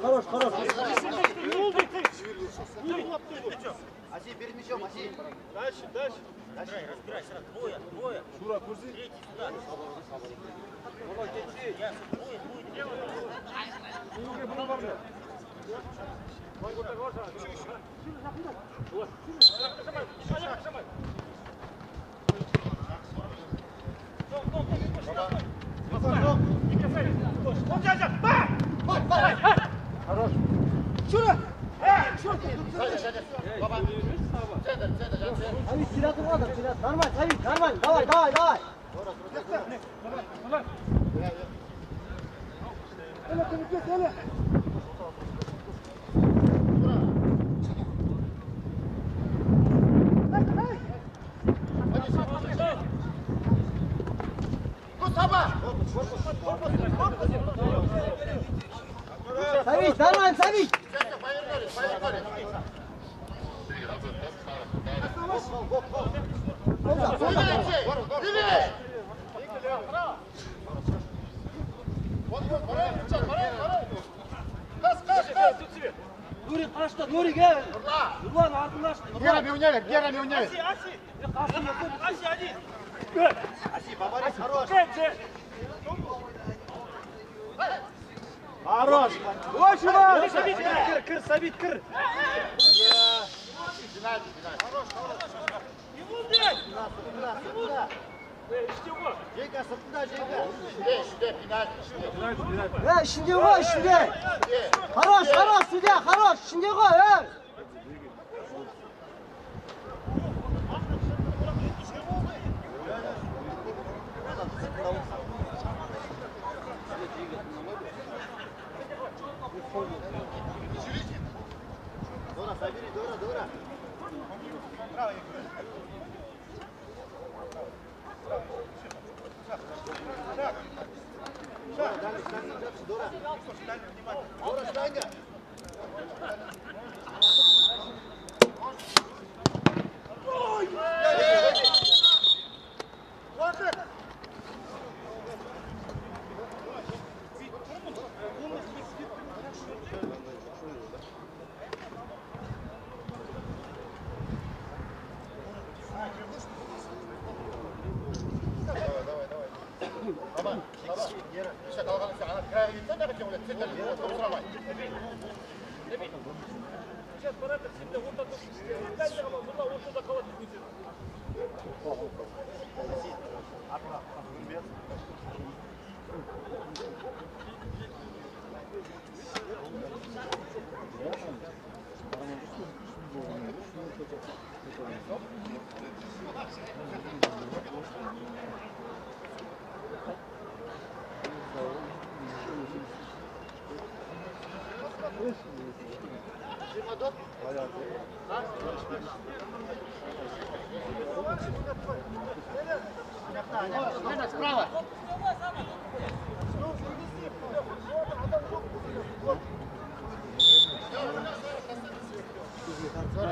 Хорош, хорош, хорош. Аси, перед мячом, Аси. Дальше, дальше. Разбирай, разбирай, сразу. Двое, двое. Шура, курсы. Третий, сюда. Володь, иди. Я, двое, двое. Савик, сюда туда, сюда. Нормально, Савик, нормально. Давай, давай, давай. Савик, Очень важно. Кыр, кыр, Сабит, кыр. Женька, сыртында, Женька. Э, ішінде ғой, ішінде. Хорош, хорош, судья, хорош, ішінде ғой, э. Дора, Дора, дальше, дальше, дальше, Дора. Дора,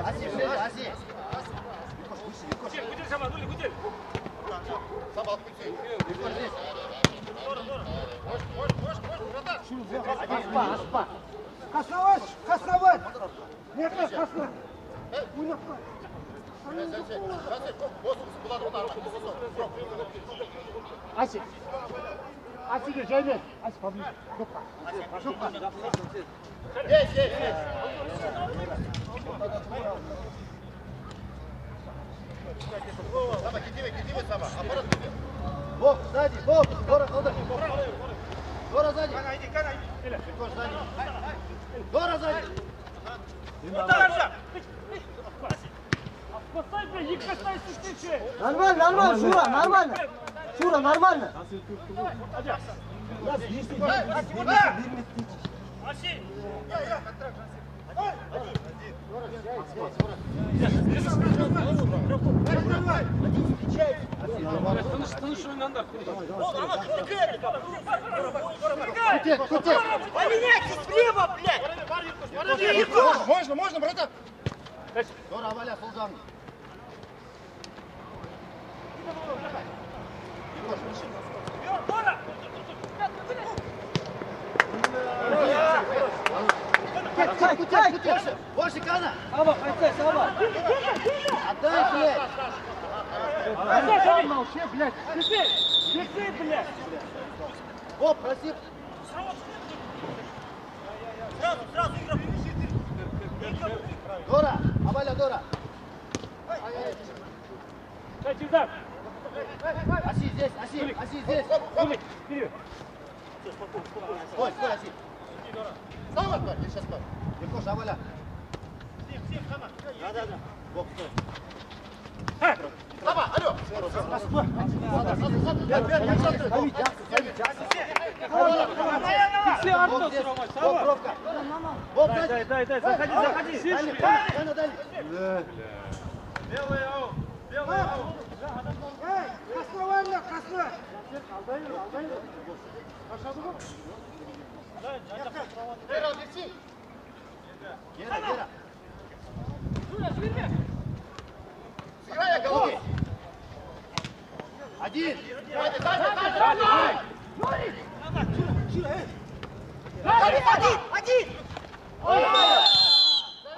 Аси, ближе, Аси. Аспа, аспа. Қаснаваш, қаснаваш. Не қас, қасна. Ойнаққа. Аси. Асиге жаймен. Аси, поближе. Жопқа. Жопқа. Есть, есть, есть. Саба, кидивай, кидивай, Саба. Аппарат киди. Бок, сзади, бок. Дора, қалды. Дора, сзади. Бекош, сзади. Дора, сзади. Поставь, бля, екі кастай сүртінші. Нормально, нормально, Шура, нормально. Шура, нормально. Tanış, tanış oynanlar. Кутек, кутек. Поменяйтесь слева, блядь! Можно, можно, братан. Дора, Валя, Султан. Кутек, кутек, кутек. Больше, Кана. Саба, кайтай, Саба. Отдай, блядь. Kaç вообще, блядь. Беги, беги, блядь. Оп, проси. Сразу, сразу игрок. Дора, Аваля, Дора. Kaç Yüzak. Аси здесь, Аси, Аси здесь. Кулик, вперед. Стой, стой, Аси. Сама я сейчас стой. Легко, Аваля. Да, да, да. Бок, стой. Сама, алло. Пять, пять, пять, шаг, стой. Все, Бок Артур, здесь. Рома, Бок, Сава. пробка. Бок, Дай, дай. дай, дай, заходи, заходи. Дальше, Кана, дальше. Вера, лети. Вера, Вера. Сыграй головой. Один. Сзади, сзади, сзади. Один, один!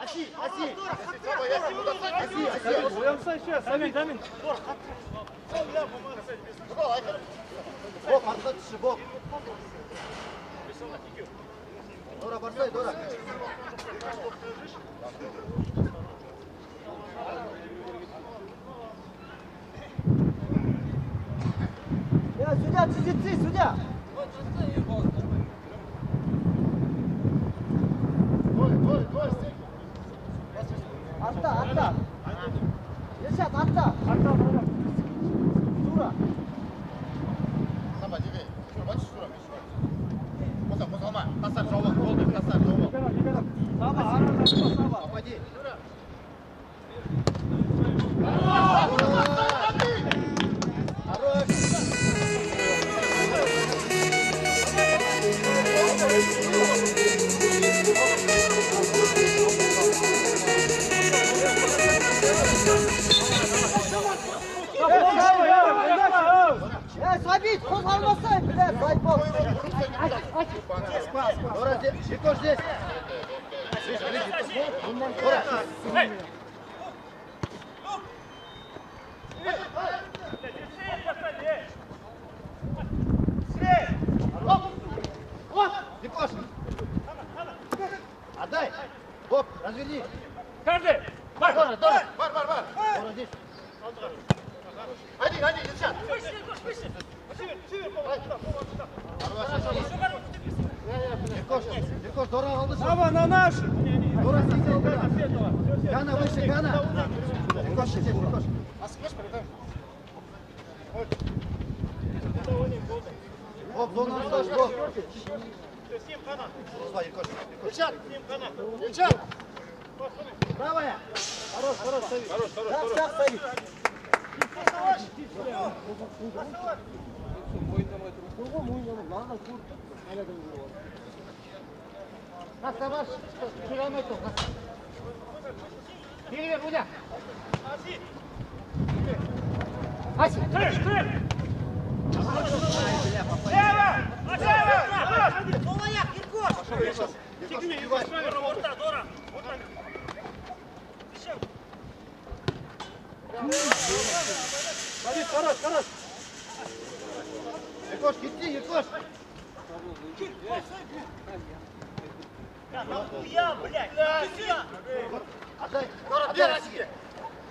Аси, Аси. Аси, Аси. Uyansa сейчас, Амин, Амин. Бок, артқа түсші, бок. Дора, барсай, Дора. Я судья, цизицы, судья. Двое, двое, двое, стек. Атта, атта. Ершат, атта. Тура. Сама, девей. Бачиш, Шура, Қоса, қозғалма. Тастар, жаула, қолды, тастар, жаула. Саба, арада, Саба. Попади. Sabit, қозғалмаса, бля, байбол. Дора, здесь. Легко здесь. Дора. Легко. Отдай. Бок, разверни. Каждый. Бар. Бар, бар, бар. Дора здесь. Один, один, Ильшат. Легко, легко, Дора алды. Сава на наш. Дора здесь. Гана выше, Гана. Легко, здесь, легко. Бок, зона отдашь, бок. Руслан, легко, легко. Ильшат. Ильшат. Правая. Хорош, хорош, Савик. Хорош, хорош, Так, так, Сабит. Настабаш, километр. Перевер, Будя. Аси. Полояк, Киркош! Орта, Дора! Хорош, хорош. Якош, иди, Якош. Я, блядь! Ты сюда! Отдай. Отдай, Аси. Отдай.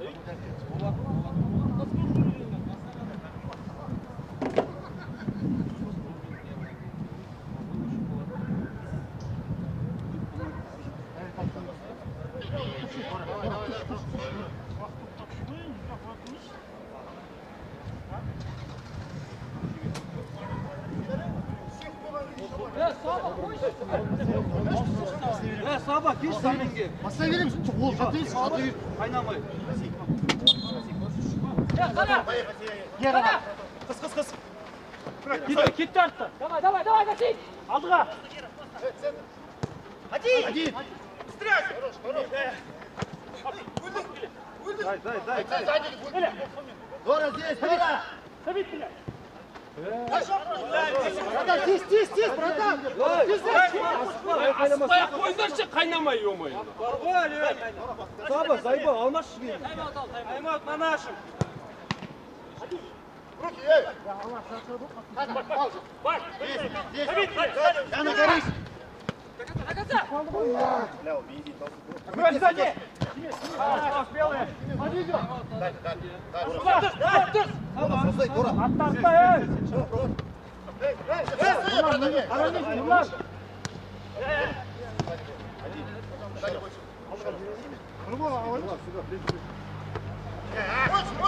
Thank you.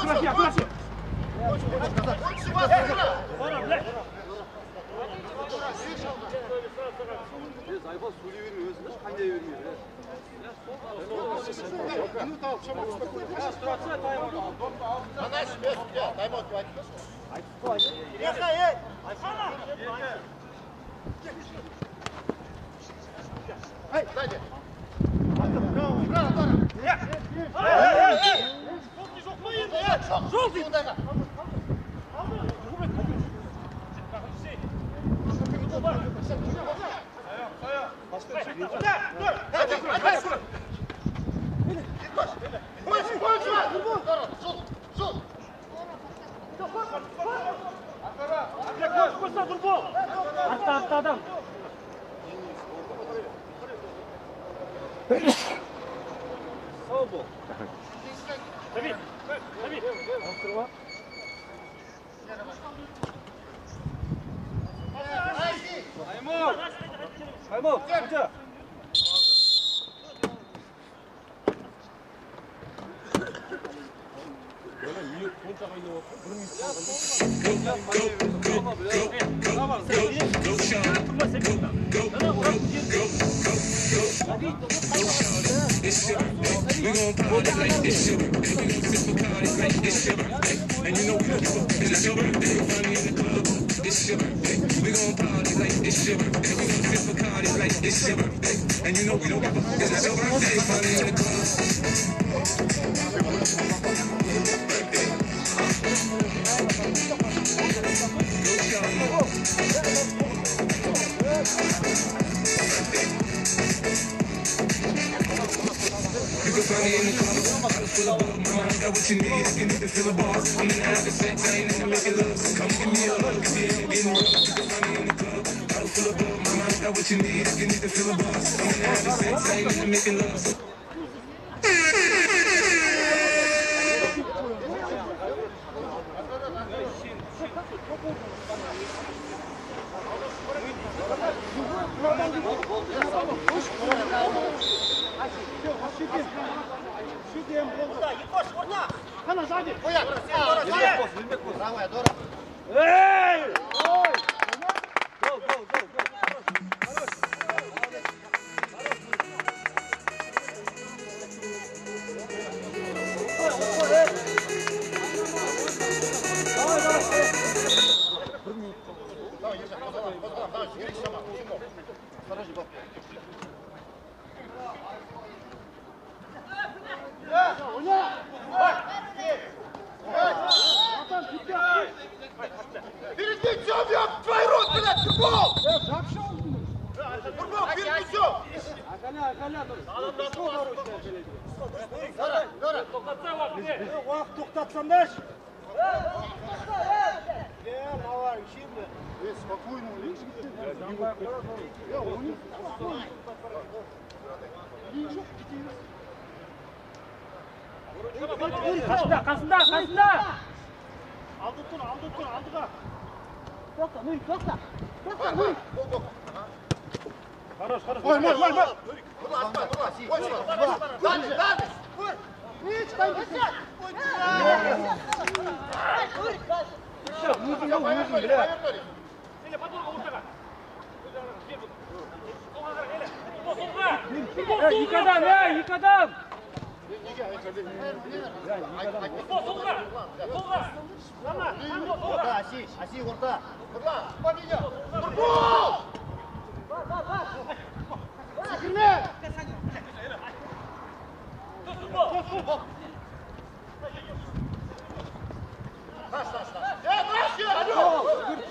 Bırak ya Атта, атта, атта. robo. David, David. Mostrou lá. Aí, mo. Aí, mo. Aí. We gon' like. And you know we do. It's your birthday. It's. We gon' party like it's And you know we don't give a. It's in the club. what you need. If you need to feel a boss, I'm in the habit of entertaining and making love. So come give me a look. If you ain't getting real, you can find me in the club. Bottle full of blood, my mind got what you need. If you need to feel a boss, I'm in the habit of entertaining and making love. So блядь, футбол! Футбол, перед мячом! Akala, akala dur. Дора, Дора, Tokatsa bak bir. Vaqt to'xtatsandash. Gel hava şimdi. Э, спокойно, Улин. Я, Улин, спокойно. Ничего, қасында қасында қасында Aldı tut, aldı tut, aldı da. хорош хорош Ой, мой, мой, мой. Дальше, дальше. Нужно, нужно, блядь. Э, екі адам ей екі адам Orta, Asi, Asi orta.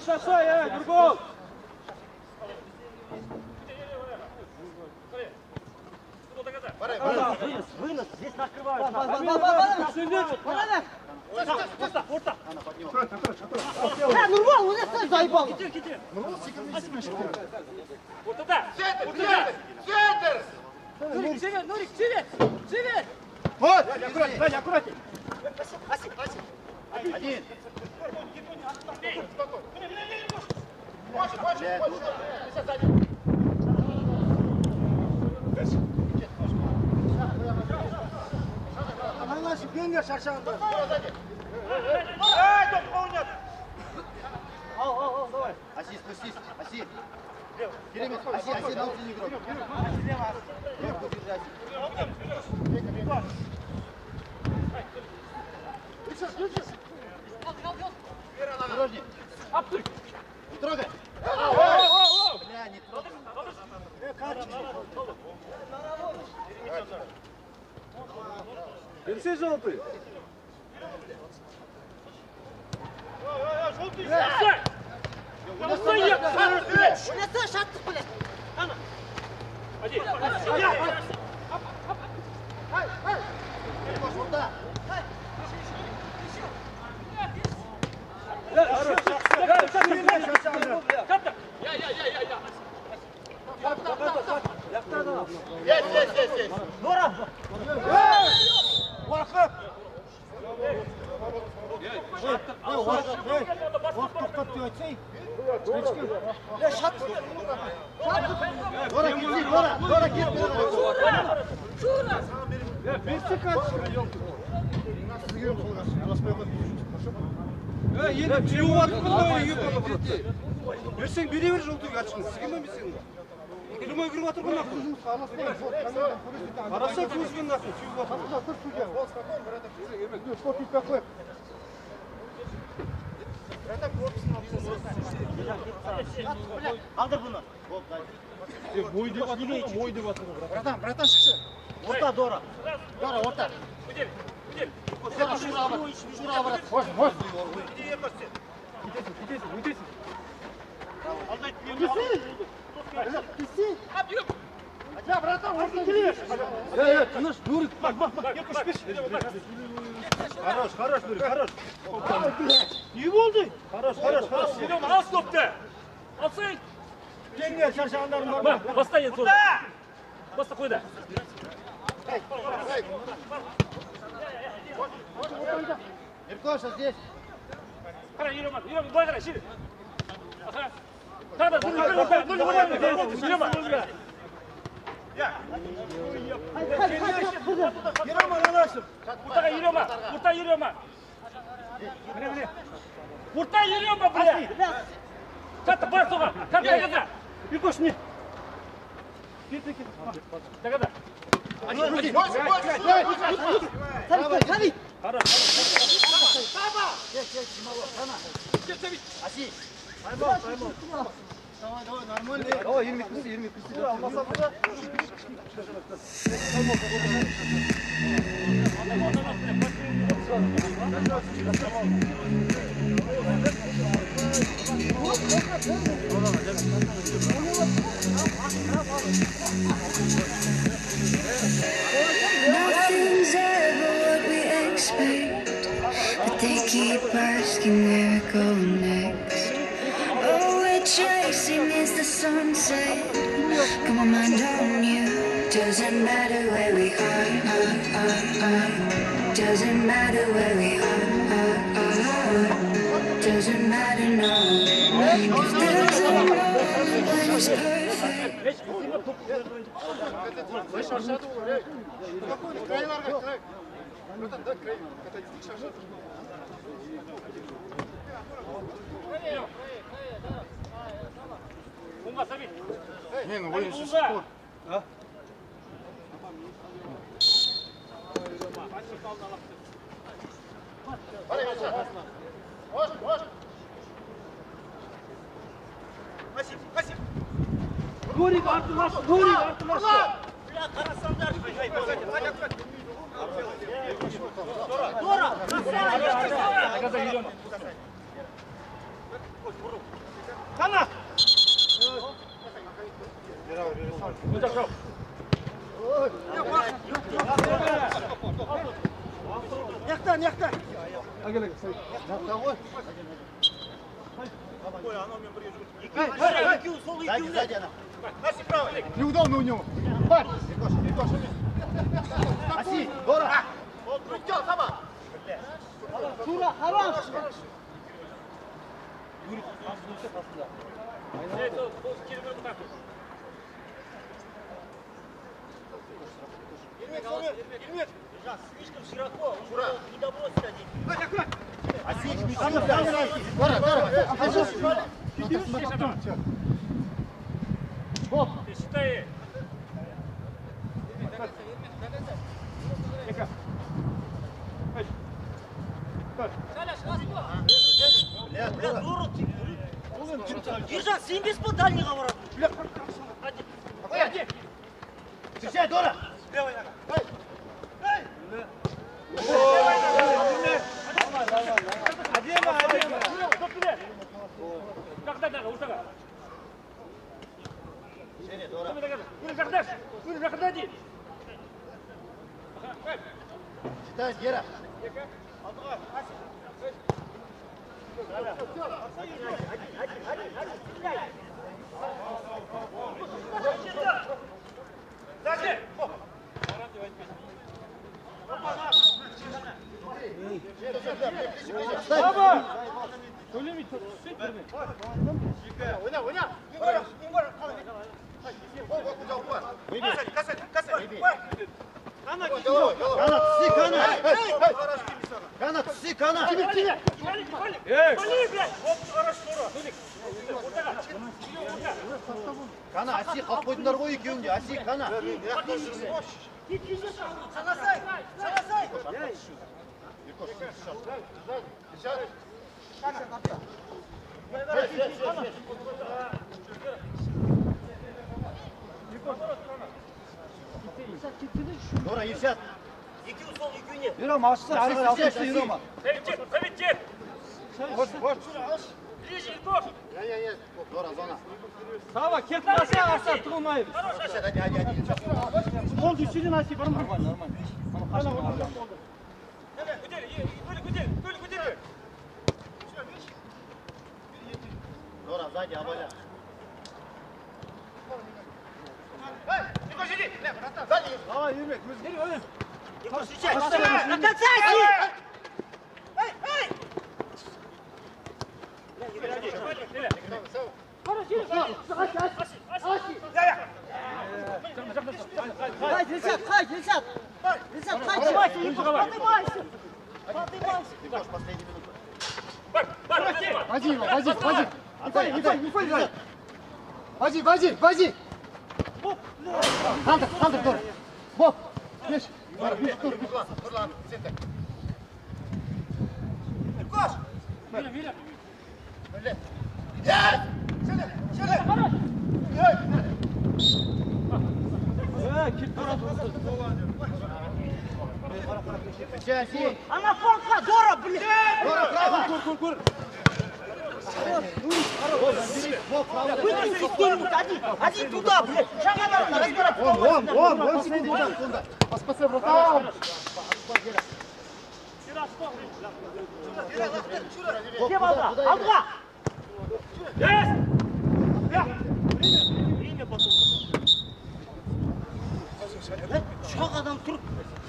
Шашай, эй, Гургол! Вынос, здесь накрывают. ортада Вот, аккуратнее, Ваня, аккуратнее. Один. Блядь, Ana şüphen şaşandı. Эй, только нет! Al al al давай. Аси, спустись, Аси. Керемет, Аси, Аси, на утренний игрок. Легко держи, Аси. Осторожней. Не трогай. Бля, не трогай. Берси желтый! Стой! Стой, я! Один. Орта. Катта! Есть, есть, есть, есть. Нора. уақыт уақыт тоқтат деп айтсай енді теуіп жатыр ғой берсең бере бер жолды карточканы сізге ма мен сенің Прямой кіріп жатыр ғой нахуй. Қараса көзбен нахуй, сүйіп жатыр. Қалдыр бұны. Бол, дай. Бой деп жатыр ғой, бой деп жатыр ғой. Братан, братан шықшы. Орта, Дора. Дора, орта. Выдель, я. Хорош, хорош, Нурик, хорош. Не болды? Хорош, хорош, хорош. Серега, ал стопты! Алсай! Кеңге шаршағандарың бар ма? Ба, баста енді соны. Баста қойда. Иркоша здесь. Қара, Ерема, Vurttan yürüyorum ben buraya. Katta bas sokağa. Katta katta. Bir koş ne? Bir tek. Ne kadar? Hadi hadi. Hadi hadi. Hadi hadi. Орта Ерема, бля. Қатты, бар соға. Қатты, тағада. Иркош, не. Тағада. Аси. Поймал, поймал. Давай, давай, нормально. Давай, ермек кірсе, ермек кірсе. Алмаса да. Nothing's ever what we expect, but they keep go next? Oh, we're chasing as the sunset. Got my mind on you. Doesn't matter where we are, are, are, are. Doesn't matter where we are, are, are, are. Doesn't matter, no. 'Cause there's a moment when it's perfect. Спокойно, крайларға, край. Братан, дай край. Катайтесь, Шаршадым. Кумга, Сабит. Не, ну ойын Кумга. Нурик артылаш, Нурик артылаш. Аркада йдем. Қана. Ну, так, шо? Яқтан, яқтан. Сзади, сзади она. Неудобно у него. Парь. Аси, Дора. Тура, харам. Эй, то, то, кирпич вот так вот. Слишком широко, не добросит один. Аси, к мячу, да, Аси. Дора, Дора. Ты считай. Бля, Бля, Дора. дура ты. Ержан, сен без по дальнего ворот. Встречай, Дора. Әдемі, әдемі. Стоп, туда. Когда надо, устага. Шире, Дора. Юрий, когда? Юрий, заходи. Считай, Гера. Баба. Ойна, ойна. Қана, Головой, головой. Кана, тси, Кана. Кана, тси, Кана. Вали, вали. Вали, блядь. Вот, хорошо, Нурик. Кана, Аси, қалып қойдыңдар ғой екеуін де. Аси, Кана. Санасай, санасай. Дора, Ершат. Екеуі сол, Yürü ama açsın. Açsın. Açsın. Açsın. Yürü ama. Evet gir. Evet gir. Boş. Boş. İyice boş. Gel gel gel. Doğru zona. Sağa bak. Ketme aşağı aşağı tutulmayı. Aşağıda gel gel. Sol düşürün aşağı. Normal normal. Tamam. Evet. Güzel. Böyle güzel. Böyle güzel. Doğru zona gel. Böyle. Hey! Nikoşidi! Ne? Bırak da. Hadi. Aa yürümek. Yürü oğlum. Дилшат, қай, Дилшат. Дилшат, қай. Поднимайся. Поднимайся. Егор, последняя минута. Бар, бар, бар. Вози его, вози, вози. Не фай, не фай, играй. Вози, вози, вози. Хантер, Хантер, Дора. Боп. Миш. Дора, Миш, тур, Миш. Нурлан, центр. Миля, Миля. Э, кетіп барады. Встречай, Аси. Она полка, Дора, блин. Дора, право. Көр, көр, көр. Боп, право. Выбросили Выносили один, один туда, блядь. Шага надо разбирать. Вон, алға? Адам тұрып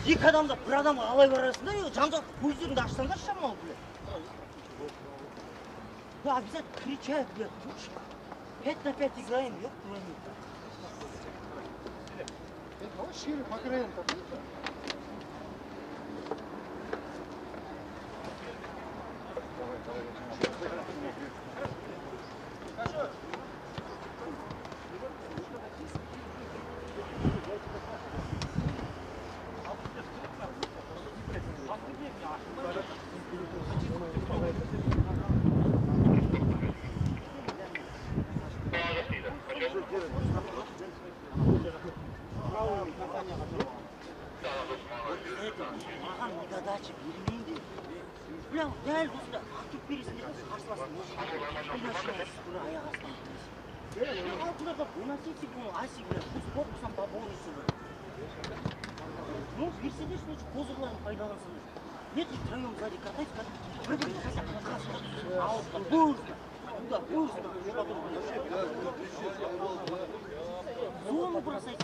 екі адамда бір адамға алай барасыңдар жанжақты көздеріңді ашсаңдаршы амал біле Да, обязательно кричать, блядь. лучше. Пять на пять играем, ёб твою. Давай шире по краям. так. маған недодача бермейін деп бля дәл осындай атып бересің деп қарсыластың тура аяқ астынан а куда-то выносите bunu аси бля пусть корпусом поборется бля ну берсеңдерші лучше козырларын пайдалансаңдар нет втроем сзади катать бір бірін хотя бы ауызға быстро туда быстро зону бросайте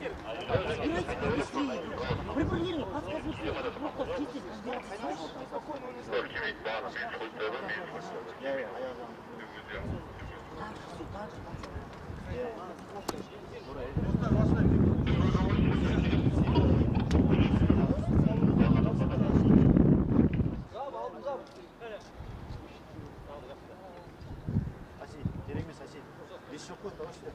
Разбирайтесь побыстрее. Препарирование, подсказывайте. Просто чистить, разбирайтесь. Аси, керек емес Аси. Бес жоқ қой, давай сюда.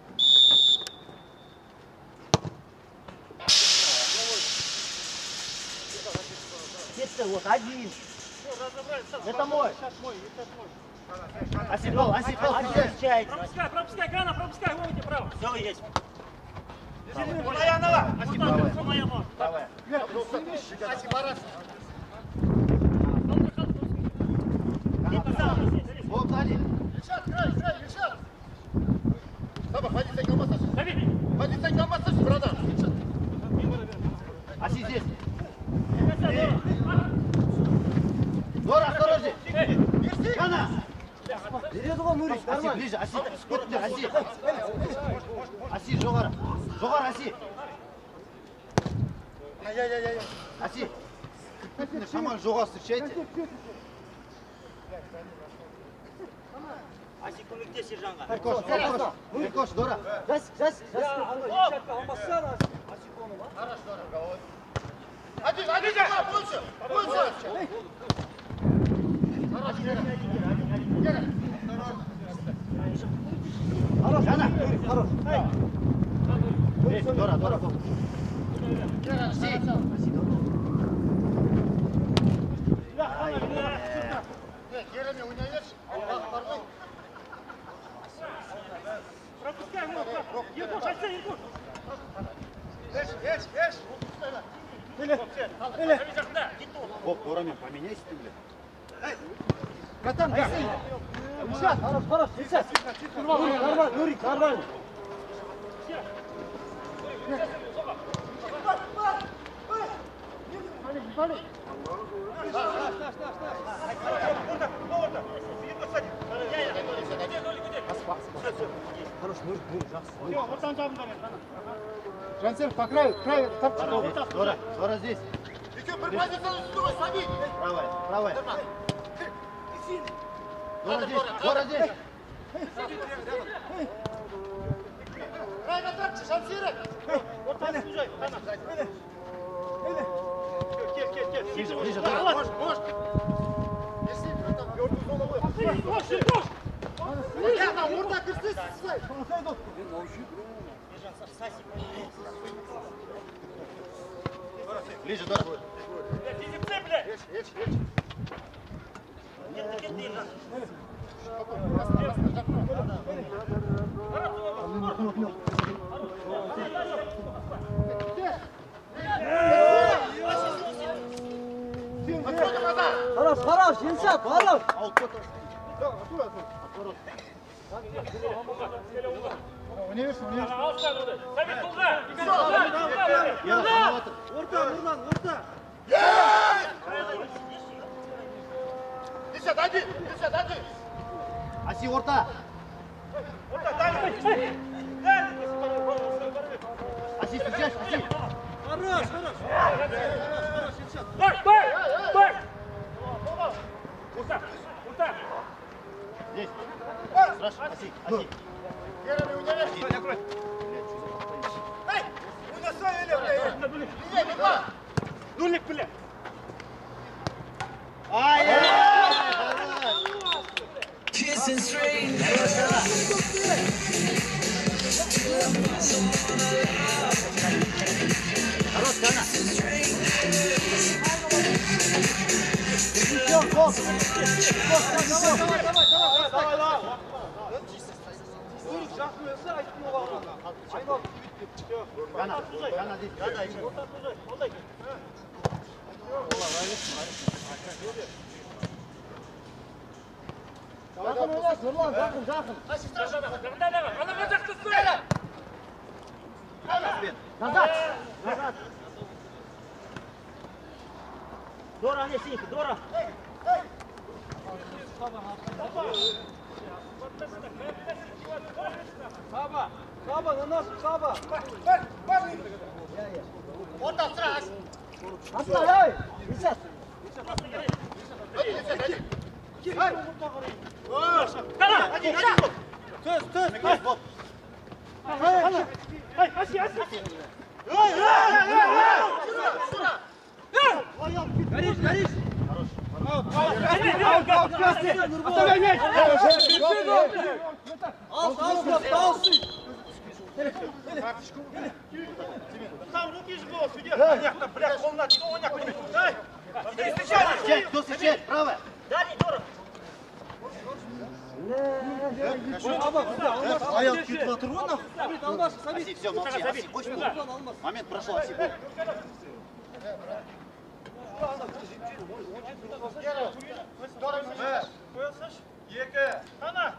Кетті, вот один. Это мой. Аси, пал, Аси, пал, Один сюда. чай. Пропускай, пропускай, Грана, пропускай, Вовите, право. Все есть. Правая. моя нога. Давай. Аси, барас. Вот сзади. Ильшат, край, край, Ильшат. Саба, ходи, стай колбаса. Дави! Ходи, стай колбаса, братан. Аси здесь. дора осторожней. Ана береді ғой нурик аси ближе аси көтте аси. Аси жоғары жоғары аси. Ай ай ай аси шамалы жоғары встречайте! Аси көмектес сержанға! Кош, кош. Дора. Жас, жас, жас. Больше. Гана. Эй, Дора, Дора, ғой. Пропускай, Вов, право. Ергош, айтса, Ергош. Еш, еш, еш. Дави жақында. Оп, Дорамен поменяйся ты, блядь. Братан быстрей ильшат хорош хорош ильшат нормально нурик нормально Жансер, по краю, краю, тапчик. Дора, Дора здесь. Екеу бір позицияны үстіне қой, сами. Правая, правая. Дора здесь, Дора здесь. Крайға тапшы, Жансерік. Ближе, ближе, Дора. Может, может. Merci, братан. Gördün sola ғой. Ергош, Ергош. Аяғынан орта кірсіз, сізлай. Ближе, Дора. Физиксе, блядь. Еш, еш, еш. Кетті, кетті, ержан. Спокойно, раз, раз, раз, раз. Хорош, хорош, Янсят, Орта, Нұрлан, орта! Dilşat hadi. Dilşat hadi. Asi orta. Orta tamam. Gel. Asi встречаешь, Asi. Хорош, хорош. Хорош, Dilşat. Bak, bak, bak. Orta, orta. Здесь. Страшно, Аси, Аси. Первый у меня. Аси, накрой. Эй, у нас свой, Илья, бля. Меня, бля. Нулик, бля. 干了，干了，干了，干了！Al, al, al, al. Там руки жгло, Понятно, бля, комната, кто воняк, дай! Иди, встречай! Сечет, кто сечет, правая! Дали, Доров! Аял кит ватронов. Аси, все, молчи, Аси, больше Момент прошел, Аси, Екі, ана!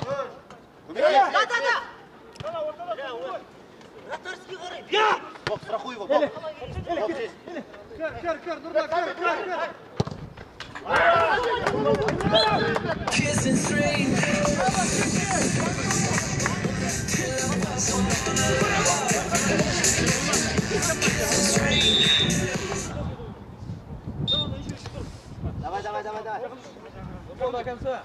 Да, да, да! Тракторский горы! Я! Бог, страхуй его, Бог! Бог здесь! Кар, кар, кар, дурак, кар, кар, кар! Kissing strange. Давай, давай, давай, давай. До конца.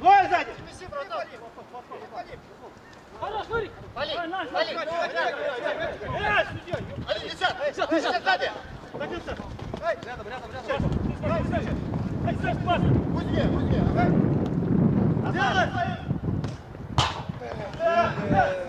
Гол сзади! Неси, братан! Yeah.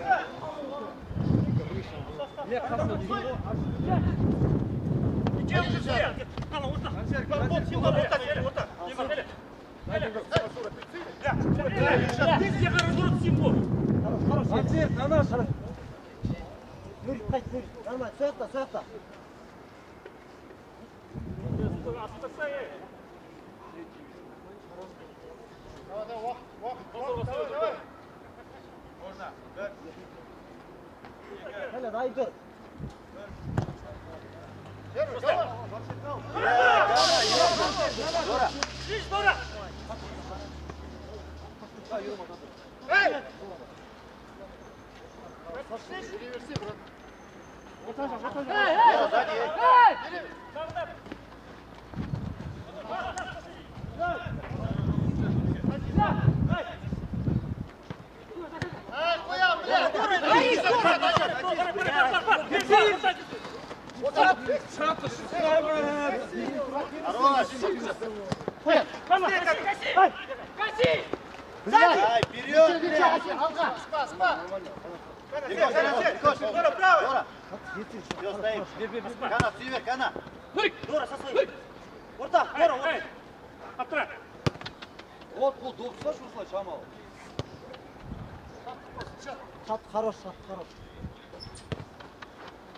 Шат, хорош, шат, хорош.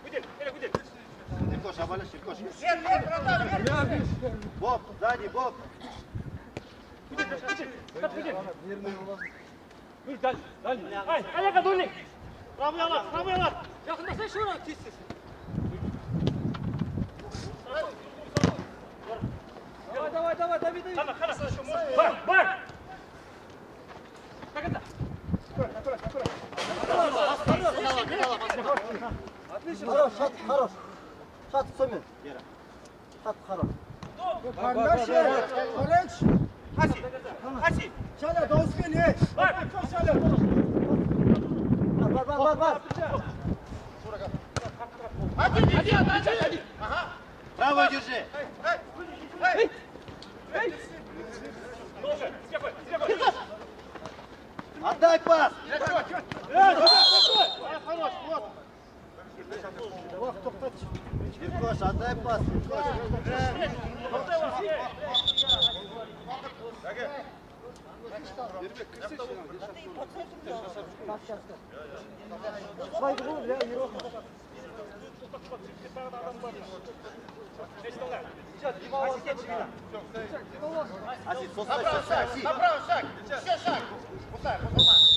Гудель, Эля, гудель! Легко, шабалыш, легко. Боб, сзади, Боб. Гудель, гудель! Гудель! Гудель, дальше, дальше! Ай, аяққа дөлік! Правый алат, правый алат! Жақындасайшы оған, тез тез! Давай, давай, давай, дави, дави! Қана, қана! Бар, бар! Как это? Хорош, шат, хорош. Шат, Сомен. Шат, хорош. Аси! Аси! Шаля, да успели, эй. Бар! Бар, бар, бар, бар. Правую держи. Тоже! Степай, Степай! Отдай пас. Легко, отдай пас. Свайды бұл, бля, ерох. Аси, сосай, сосай, Аси. Аси, басқа емес пе?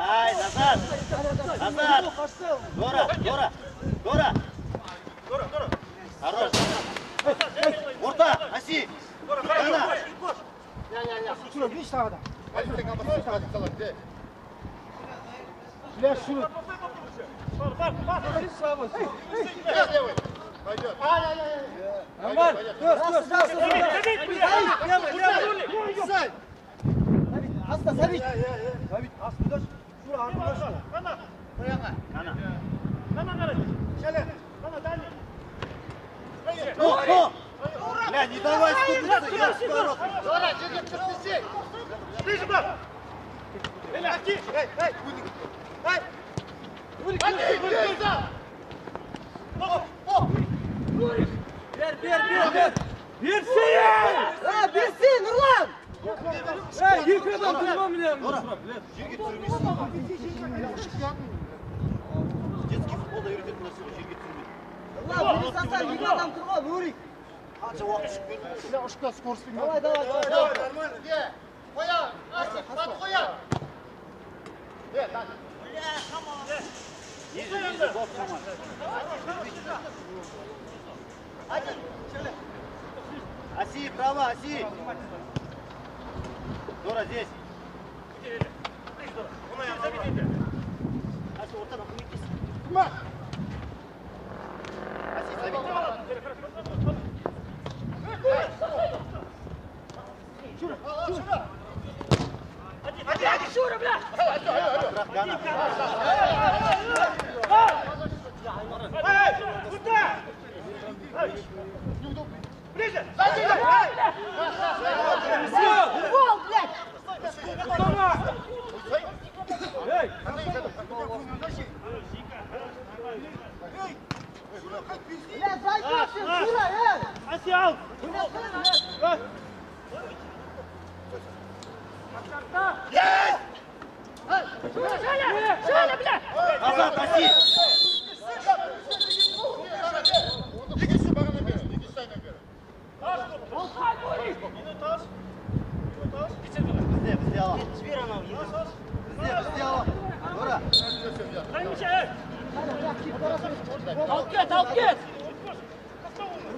Ay, Nazar! Nazar! Dora, Dora, Dora! Дора, Дора, Дора. Хорош. Орта, Аси. Кана. Şunu, bir sağda. Бля, шunu. Нормально. Dur, dur, dur, dur. Давид, блядь! Hasta, Sabit. Sabit, aslında şura arkadaşlar. Кана! Кана. Кана, кана! Шаля! Кана, дальний! Ну, ну. Бля, не давай стукнуться, я в ворот. Ближе, брат! Эля, Аки! Эй, эй! Эй! Ver, ver, ver, ver. Versin! Ha, versin Nurlan! Ha, yık adam durma bile. Дора, жерге түсірмейсің. Детский футболда үйрететін нәрсе ғой, жерге түсірмейді. Ulan biri satsa yık adam durma, Nuri. Қанша уақыт ұшып келдің? Давай, давай, давай, давай. Ниже, ниже, Боб, Самар. Аси, право, Аси. Дора, здесь. Hadi ortadan bu ikisi. Аси, Бірақ Кана. Футбол, блядь! Блядь, зайдёшься, дура, эй! Аси, ал! Блядь, блядь. Назад,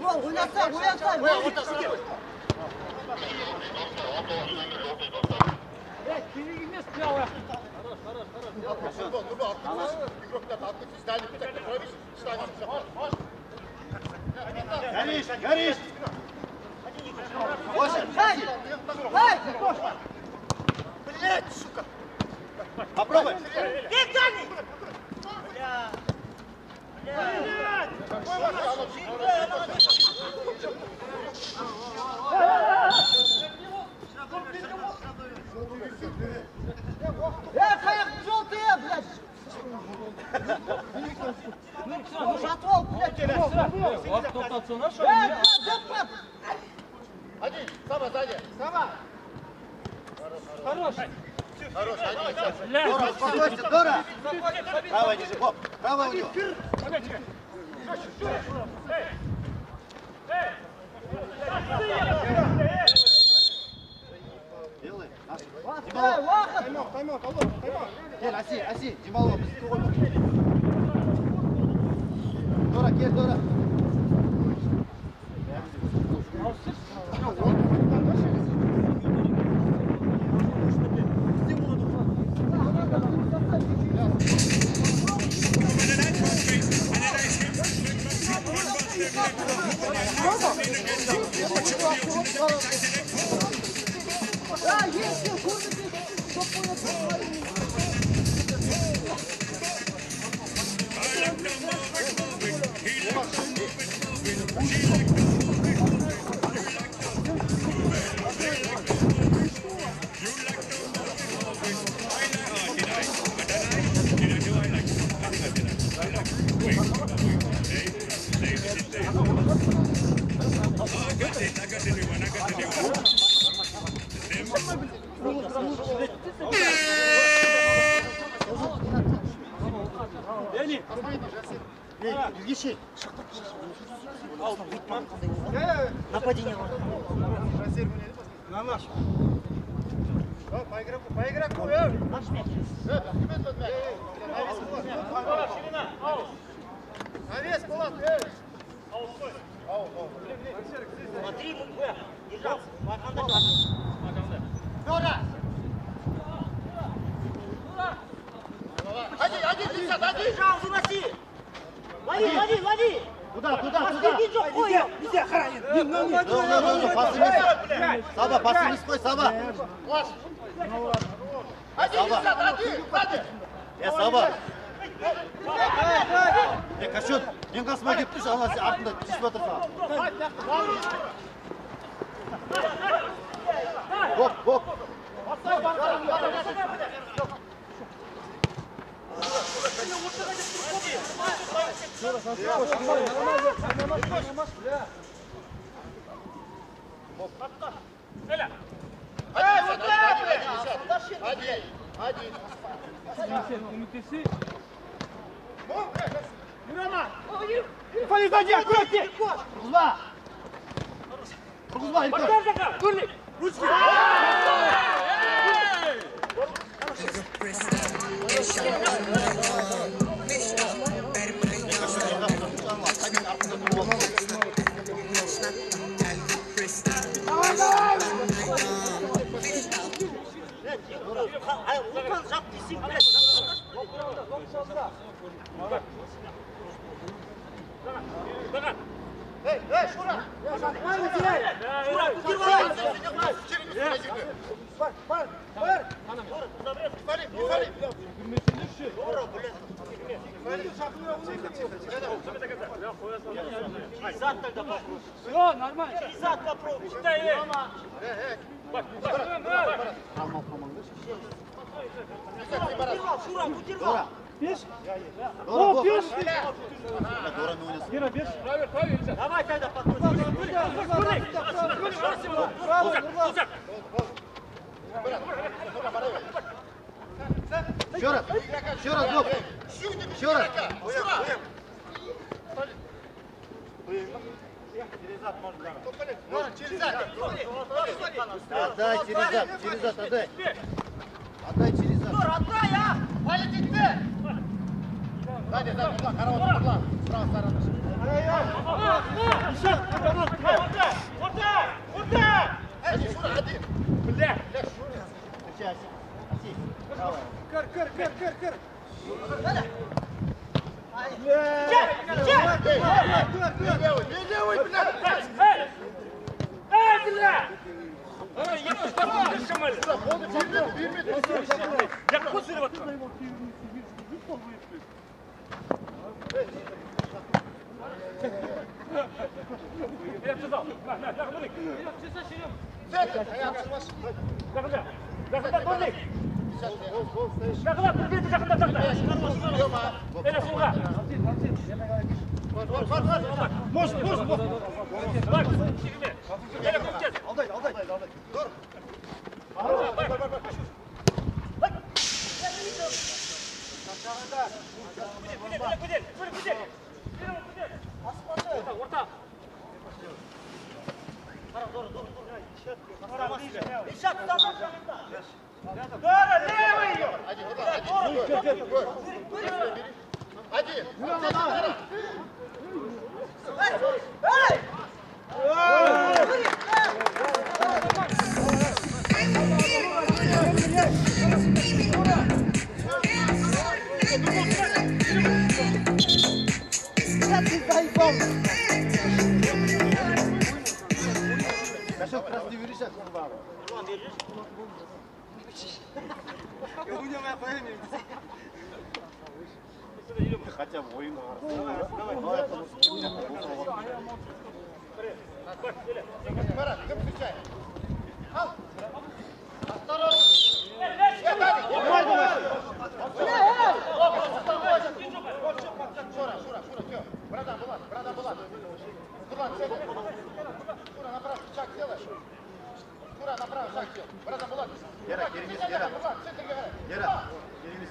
Аси. Бізде, бізде алам. Жібер анау, ебать. Бізде, бізде алам. Дора. Алып кет, алып кет! Футбол, ойнатса, оянса, Нурик! Блядь, керек емес правая. Футбол, футбол, открыть. Игроктарды открыть. Дальний пятак, правишь, штанги, все. Горишь, горишь! Блять, сука! Попробуй! Эй, қаяқ желтые, блядь! Ну, жатып ал, блядь! Эй! Правая держи, оп, правая у него. Делай, наш. Эй, Дималов, уақыт! Тайм-аут, тайм-аут, алло, тайм-аут. gel Asi, Asi, Дималов, бізді ойын. сен көмектесей. Тұрғызба. Тұрғызба, Илкор. Ай, ұлпан жап десең, блядь. Эй, эй, Шура! Фалим, не фалим! Зад тогда попробуй. Все, нормально. Зад попробуй. Рома. Удержал, Шура, удержал. Дора. Беш. Дора, О, боп. беш. Дора не унес. Гера, беш. Правер, правер. Давай тогда подходи. Еще раз. Еще раз, боп. Еще раз. Отдай через зад, через зад, отдай. Отдай через зад. Отдай, а! Валя, теперь! Сзади, сзади, Нурлан, хороший, Нурлан. С Булат, борода, Булат. Булат, все. Керемис, Гера. Булат, центр говори. Гера, керемис.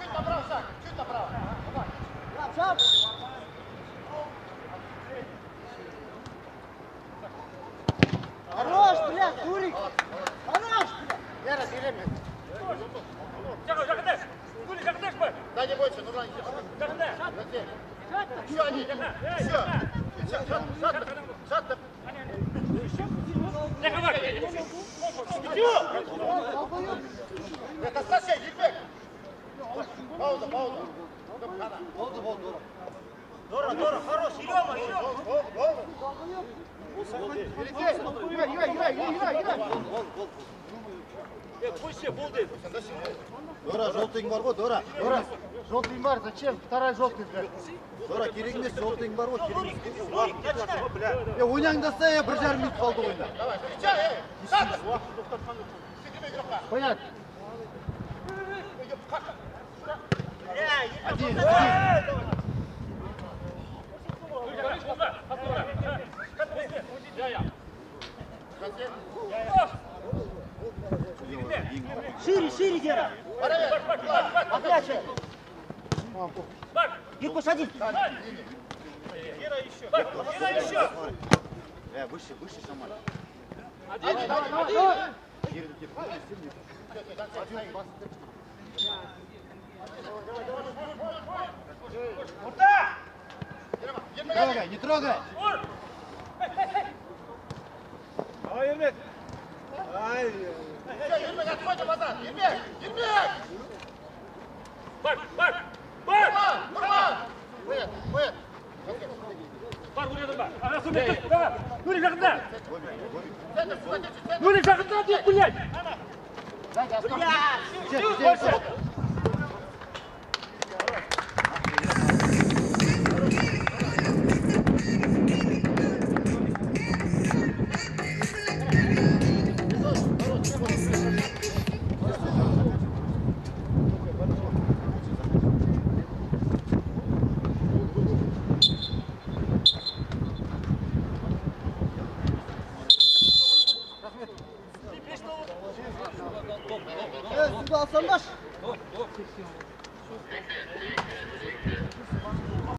Чуть направо шаг, чуть направо. Булат. Хорош, блядь, Турик! Хорош, блядь! Гера, беременна. Жақында, жақында. Нурик, жақында мı? Да не бойся, иди. Жақында. Затем. Еще один. Все. Шат, шат, Пусть бол деді. Дора, желтыйың бар ғой, Дора. Дора, желтый бар, зачем? Второй желтый, блядь. Дора, керек емес, желтыйың бар ғой, керек емес. Начинай! Е, ойнаңдаса, е, бір жарым минут қалды ойында. Давай. Понятно. Один, один. Шире, шире, Гера! Отдача! Гиркуш, один! Е, выше, выше, Шамаль. Не трогай, не трогай. Все, Ельбек, отходим назад. Ельбек, Ельбек. Bak, bak, bak! Нурлан, Нурлан. Выйд, выйд. Bak buraya dur bak. Anasını bekle. Bak. Nuri yakında. Центр, сюда, держи, центр. Nuri yakında diyor блядь. Сидеть,